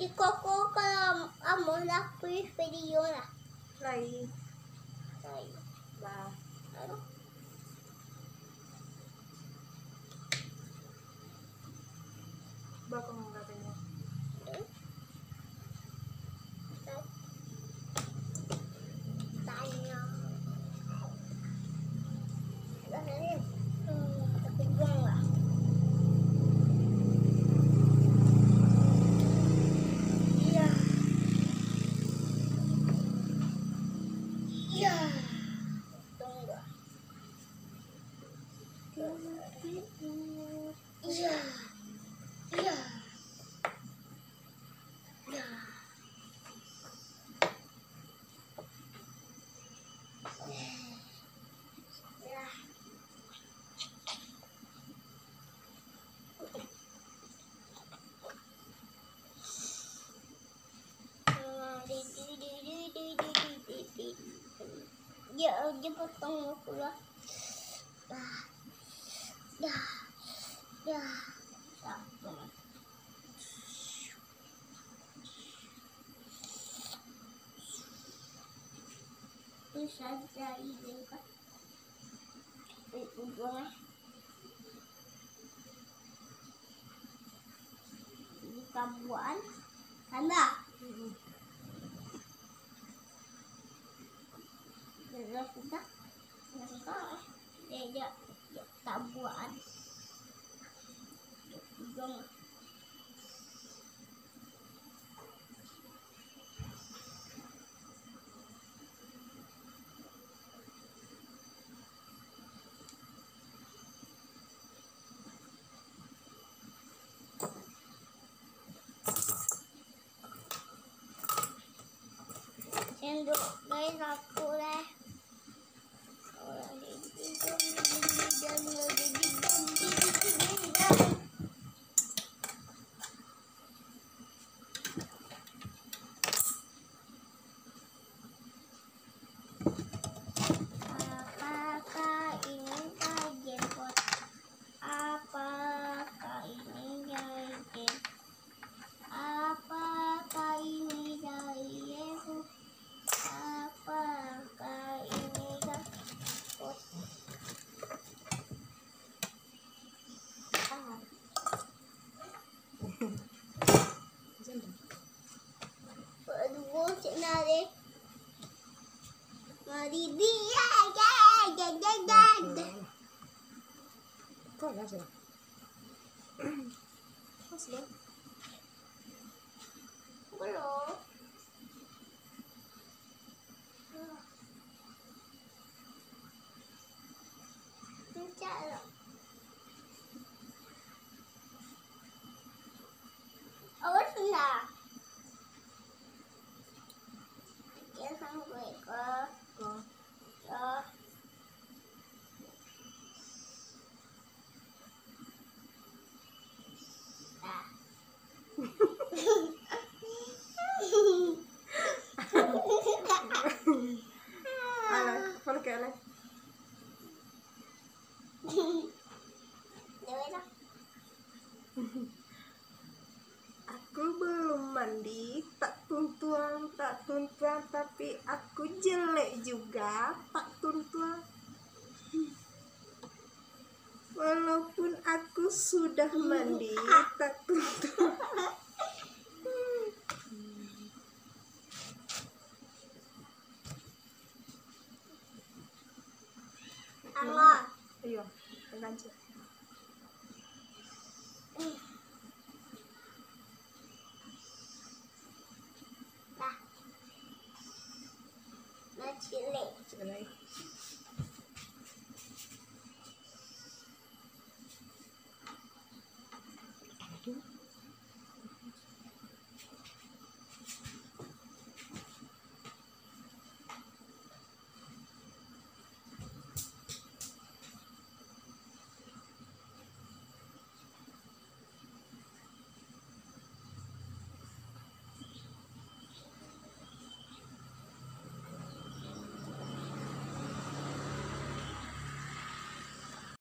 I koko ka a mola kui whiri iora. Lai. Rai. Rai. Rai. Ya, dia potong aku lah. Dah. Dah. Dah. Satu. Bisa jadi kan. Itu gua. Di kabuan. Tanda. Sudah em được đây là cô đây Hãy subscribe cho kênh Ghiền Mì Gõ Để không bỏ lỡ những video hấp dẫn TV. Yeah, yeah, yeah, yeah, yeah. God, that's it. That's good. Hello. Hello. Mandi, tak tuntuan, tak tuntuan, tapi aku jelek juga, tak tuntuan. Walaupun aku sudah mandi, tak tuntuan. Angah. Ayo, lanjut. Chim.